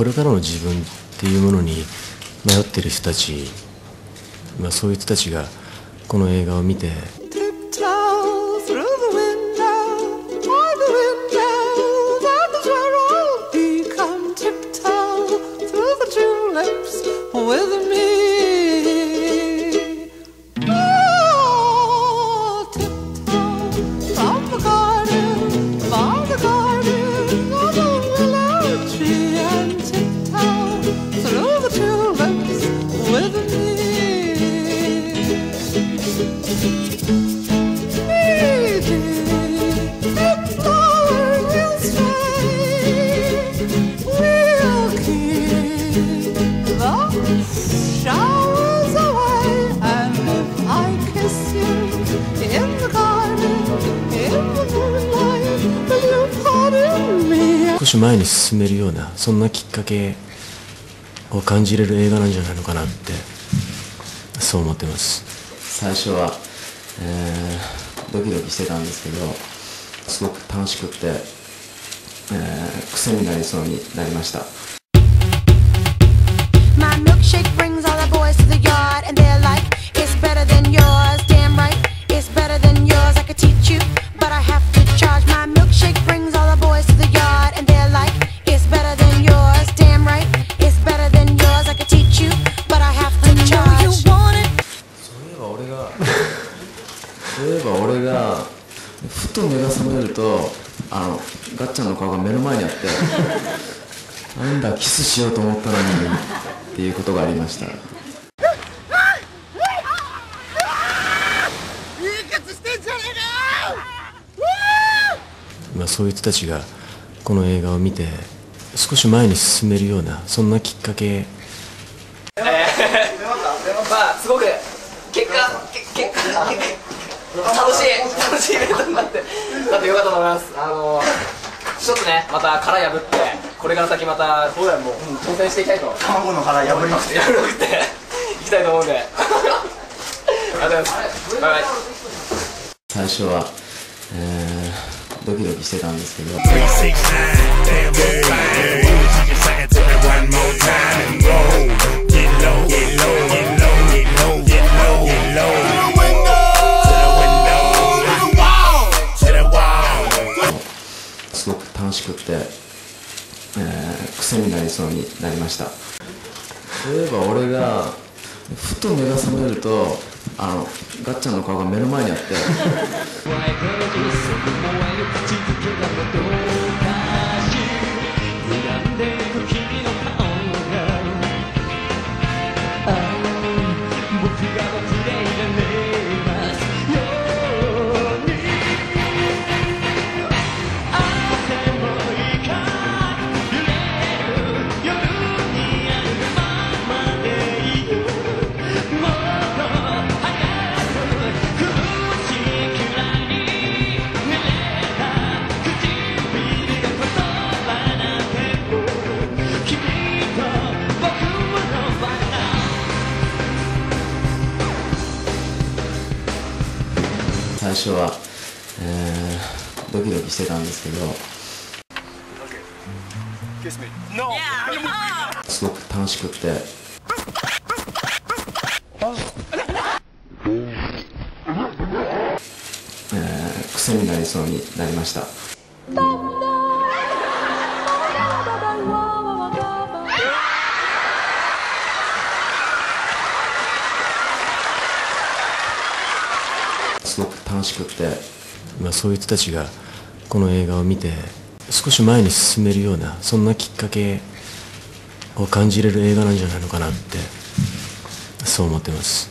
これからの自分っていうものに迷ってる人たち、まあ、そういう人たちがこの映画を見て少し前に進めるようなそんなきっかけを感じれる映画なんじゃないのかなってそう思ってます。最初は、えードキドキしてたんですけどすごく楽しくて、えー癖になりそうになりました。あのガッチャンの顔が目の前にあってなんだキスしようと思ったのにっていうことがありました。まあ、そういう人たちがこの映画を見て少し前に進めるようなそんなきっかけ。まあすごく結果け結果楽しい楽しいイベントになって。なってよかったと思います。あのちょっとねまた殻破ってこれから先またそうだよもう、うん挑戦していきたいと。卵の殻破りまくって。やるくっていきたいと思うんで。ありがとうございます。バイバイ。最初は、えードキドキしてたんですけど癖になりそうになりました。そういえば俺がふと目が覚めるとあのガッチャンの顔が目の前にあって 最初は、えードキドキしてたんですけど。すごく楽しくって。えー癖になりそうになりましたしくって今、そういう人たちがこの映画を見て少し前に進めるようなそんなきっかけを感じれる映画なんじゃないのかなってそう思ってます。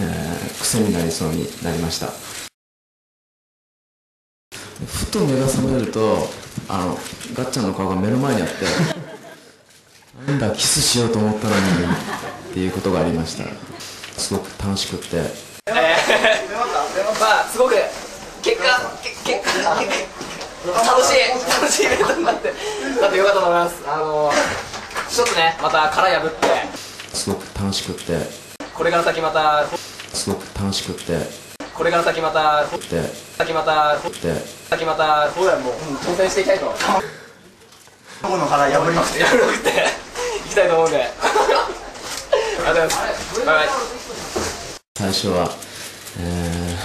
えー癖になりそうになりました。ふと目が覚めるとあのガッチャンの顔が目の前にあって なんだキスしようと思ったのにっていうことがありました。すごく楽しくって。まあすごく結果け結果楽しい楽しいイベントになってなってよかったと思います。あのちょっとねまた殻破って。すごく楽しくってこれから先またすごく楽しくってこれから先またって先またって先またそうだよもう、うん挑戦していきたいと。どこの腹破りまして。やるくていきたいと思うんで。ありがとうございます。バイバイ。最初は、え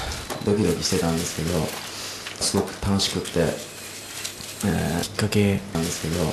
ードキドキしてたんですけどすごく楽しくって、えーきっかけなんですけど